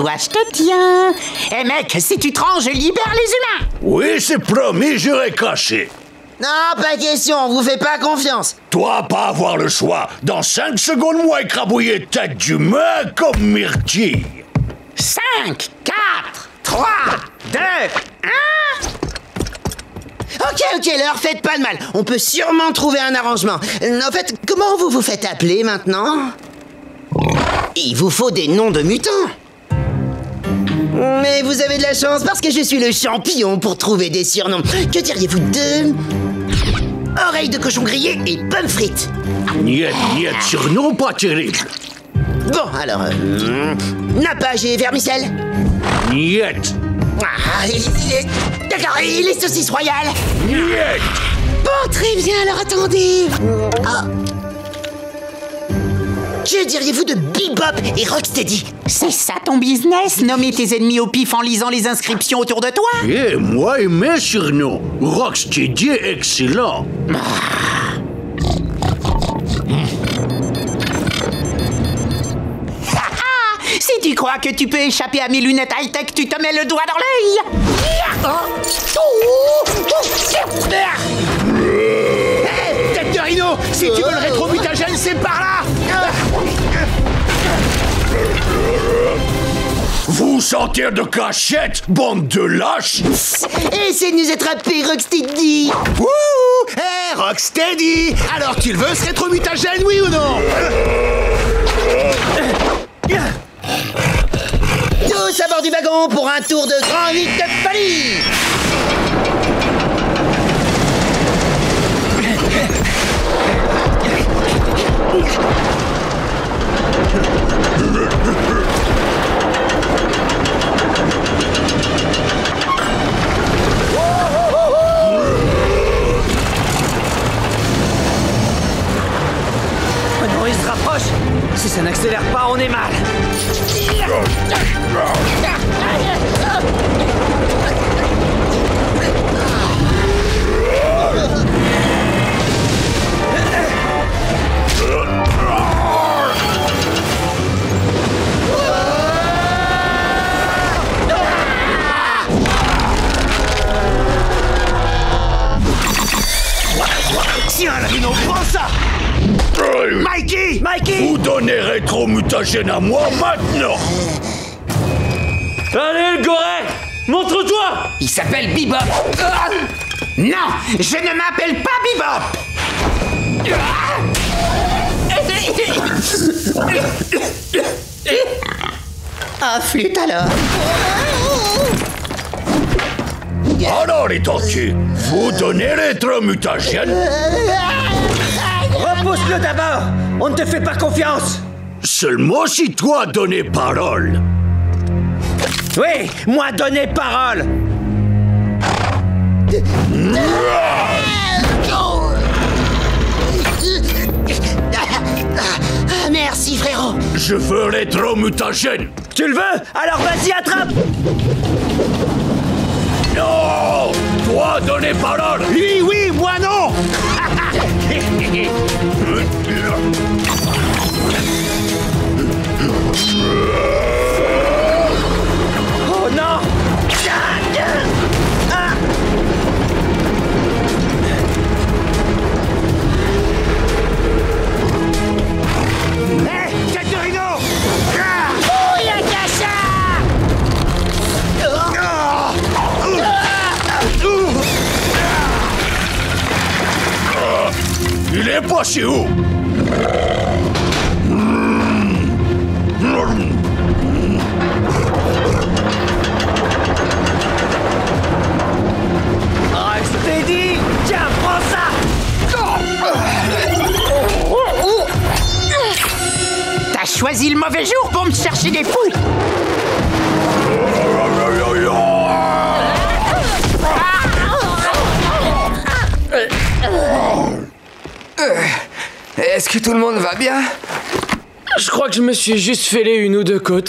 Toi, je te tiens. Eh mec, si tu te rends, je libère les humains. Oui, c'est promis, j'irai cacher. Non, pas question, on vous fait pas confiance. Toi, pas avoir le choix. Dans 5 secondes, moi, écrabouiller tête d'humain comme Myrtille. 5, 4, 3, 2, 1. Ok, ok, leur faites pas de mal. On peut sûrement trouver un arrangement. Euh, En fait, comment vous vous faites appeler maintenant? Il vous faut des noms de mutants. Mais vous avez de la chance parce que je suis le champion pour trouver des surnoms. Que diriez-vous de... Oreille de cochon grillé et pommes frites. Niet, niet, surnom pas terrible. Bon, alors... euh, nappage et vermicelle. Niet, Ah, D'accord, et les saucisses royales niet. Bon, très bien, alors attendez. Ah. Que diriez-vous de Bebop et Rocksteady C'est ça ton business Nommer tes ennemis au pif en lisant les inscriptions autour de toi Eh, moi, et mes surnoms. Rocksteady est excellent. Ah Si tu crois que tu peux échapper à mes lunettes high-tech, tu te mets le doigt dans l'œil Vous sortir de cachette, bande de lâches. Essayez de nous attraper, Rocksteady. Wouh Hé, Rocksteady. Alors tu le veux, ce rétro-mutagène, oui ou non? Tous à bord du wagon pour un tour de grand vite de folie ça n'accélère pas, on est mal Mikey! Mikey! Vous donnez rétro-mutagène à moi maintenant. Allez, le goret Montre-toi. Il s'appelle Bebop. Ah Non, je ne m'appelle pas Bebop. Ah, flûte alors. Alors, les tortues, vous donnez rétro-mutagène? Repousse-le d'abord On ne te fait pas confiance. Seulement si toi donné parole. Oui, moi donner parole. Ah, Merci, frérot. Je veux rétro-mutagène Tu le veux? Alors vas-y, attrape! Non! Toi donné parole. Lui, oui, moi non Il est passé où Rocksteady Tiens, prends ça. T'as choisi le mauvais jour pour me chercher des fous Est-ce que tout le monde va bien? Je crois que je me suis juste fêlé une ou deux côtes.